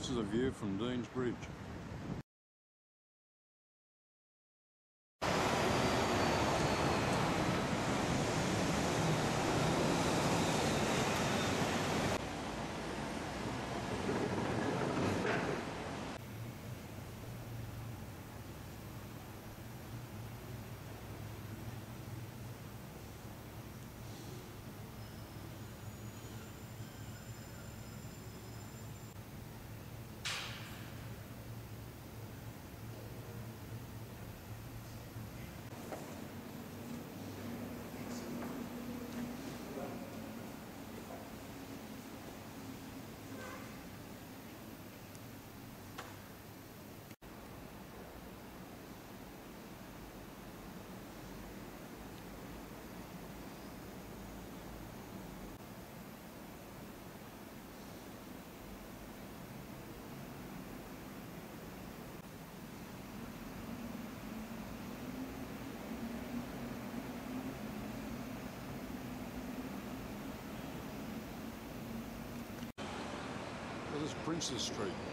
This is a view from Dean's Bridge. This is Princes Street.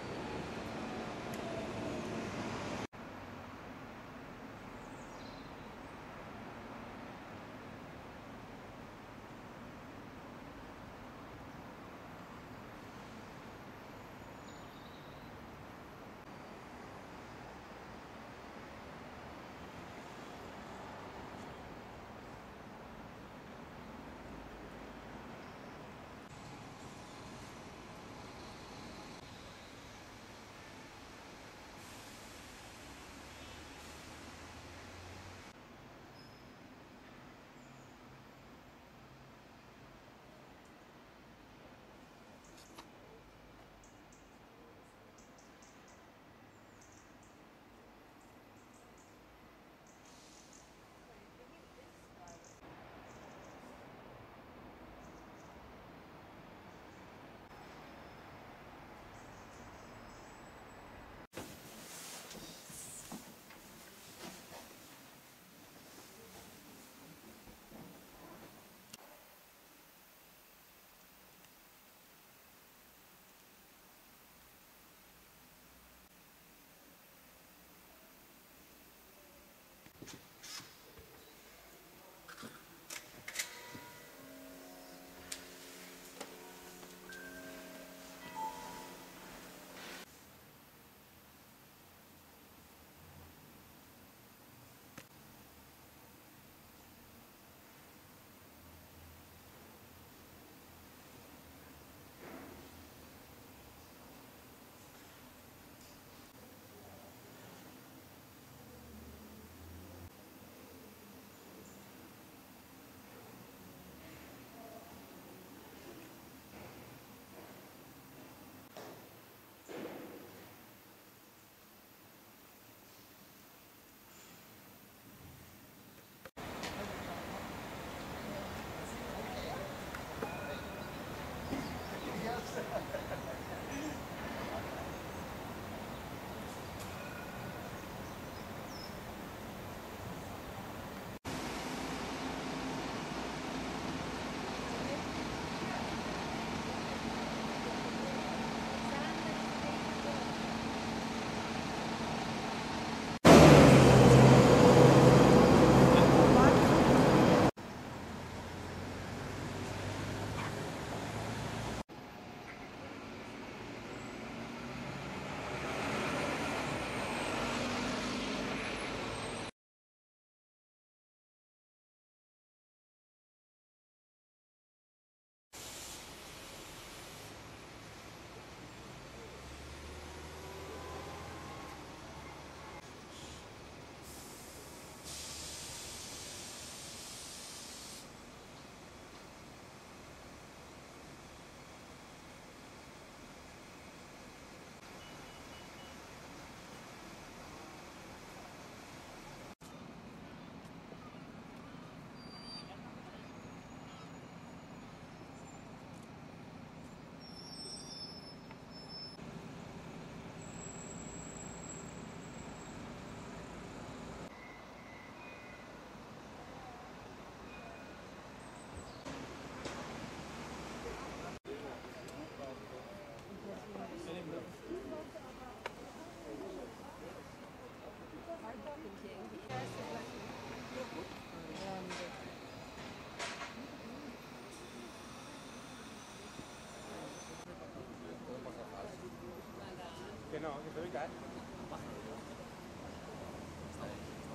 No, que soy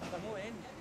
Está muy.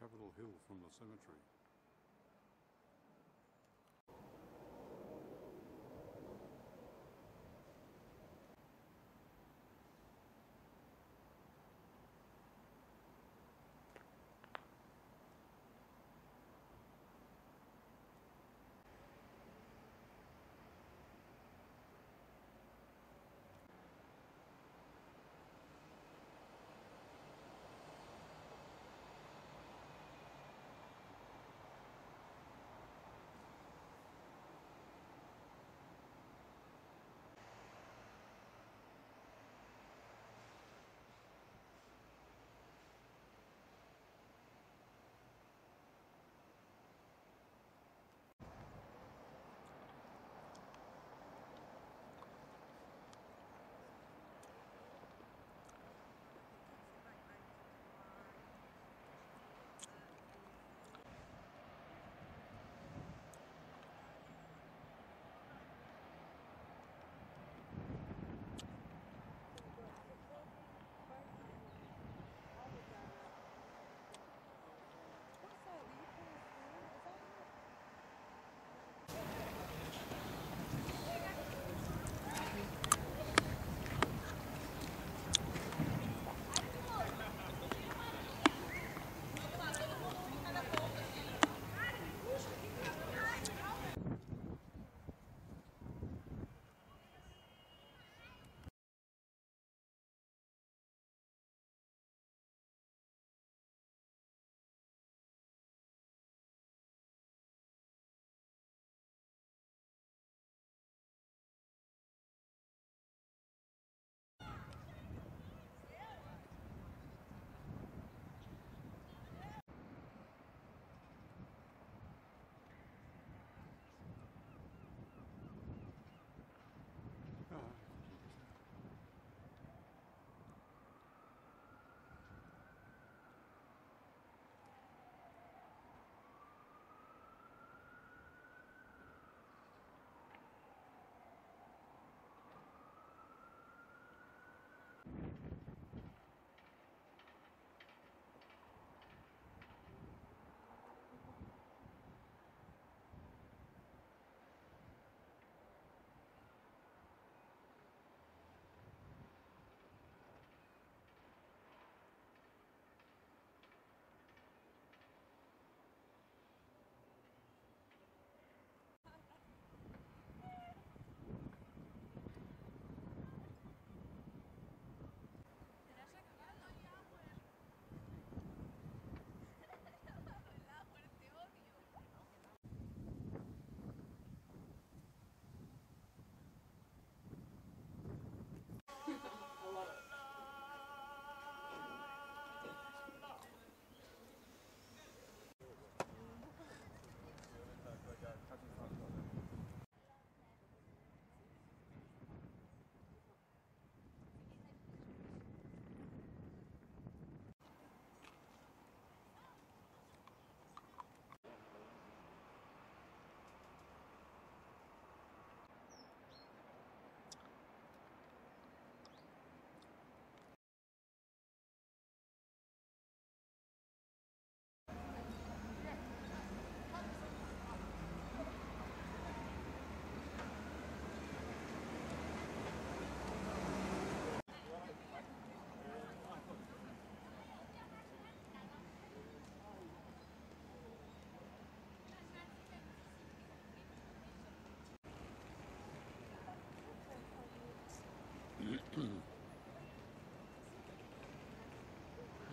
Calton Hill from the cemetery.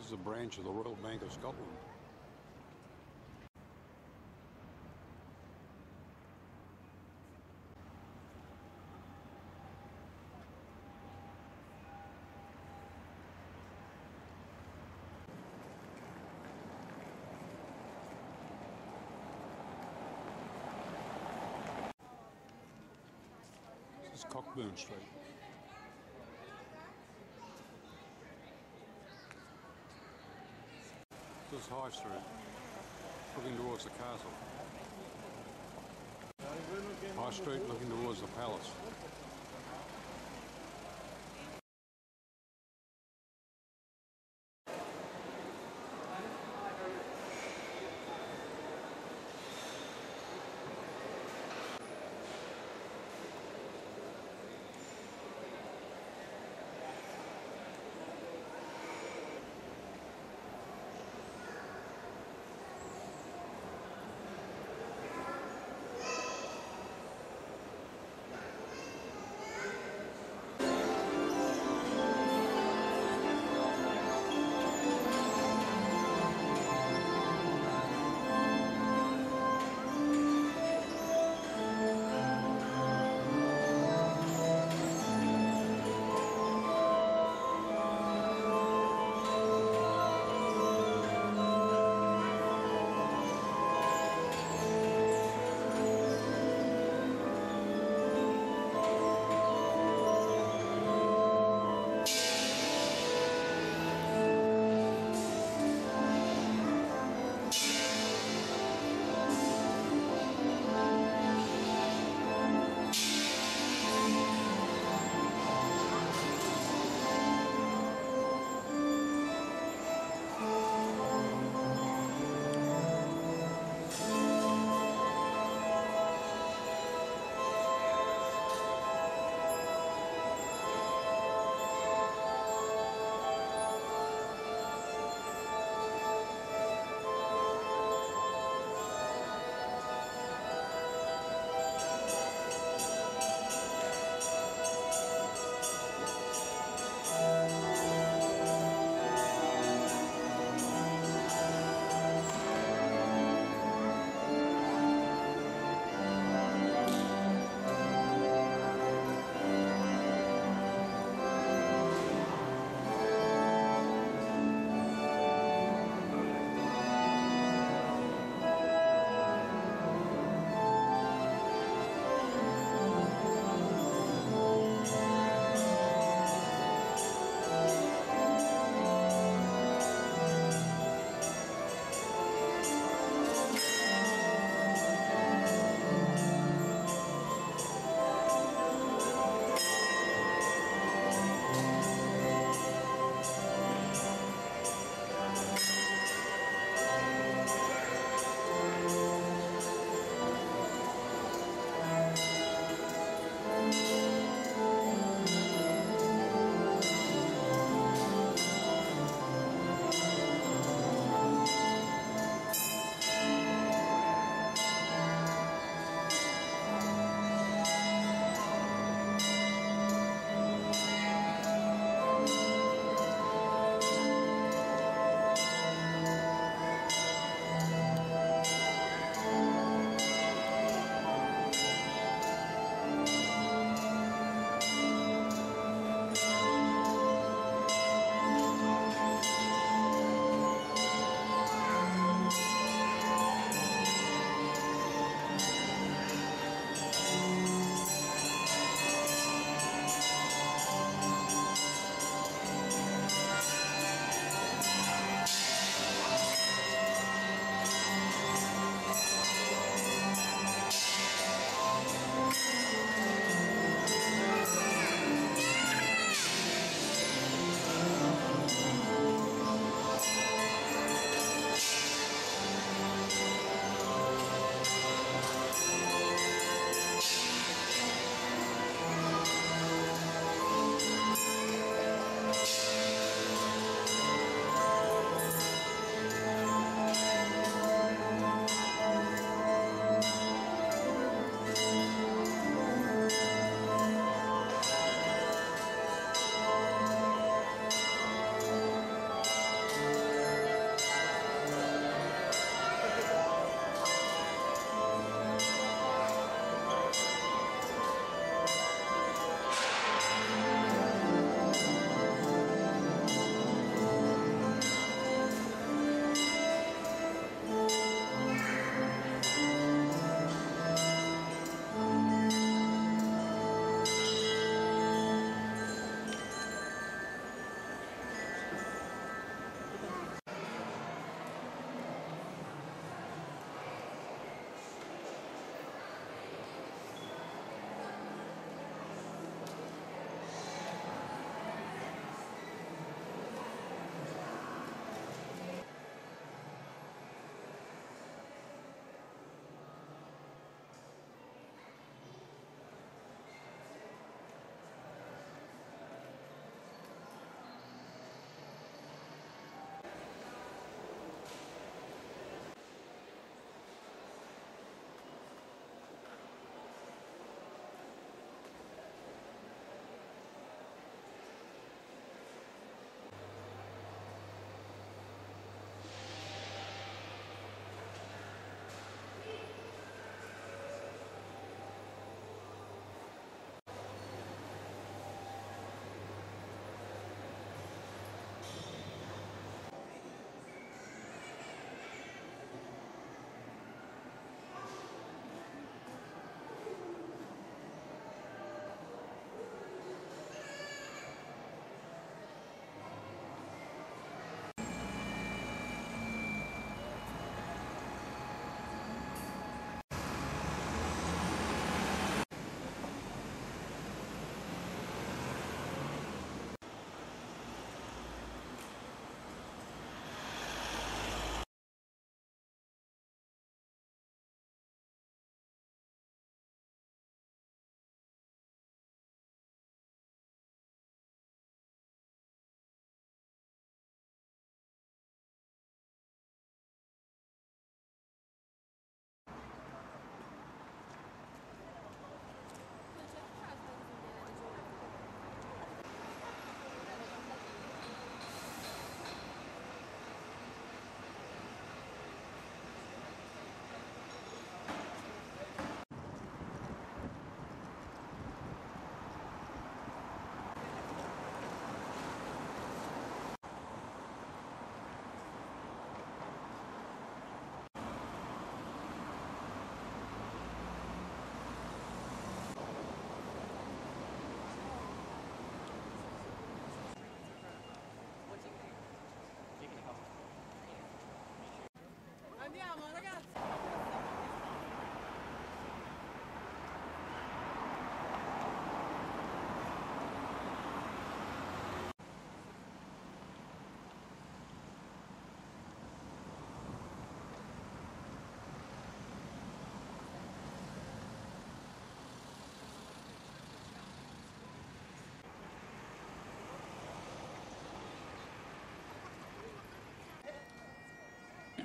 Is a branch of the Royal Bank of Scotland. This is Cockburn Street. Is High Street, looking towards the castle. High Street looking towards the palace.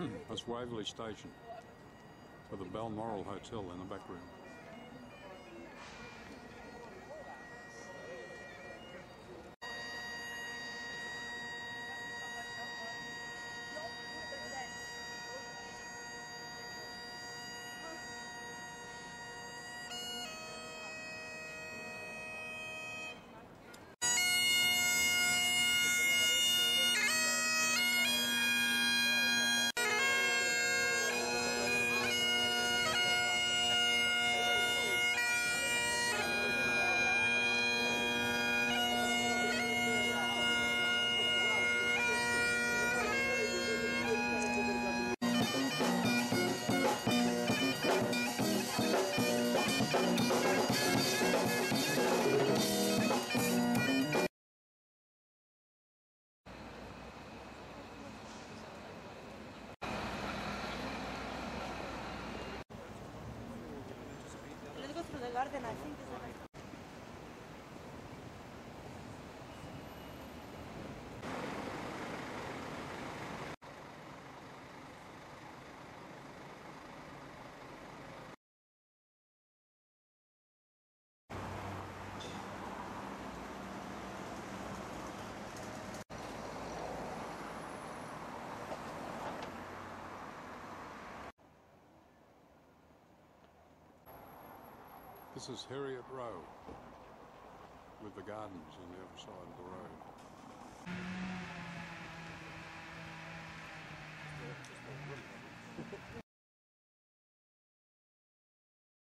That's Waverley Station with the Balmoral Hotel in the back room. Cárdenas, sí. This is Heriot Row with the gardens on the other side of the road.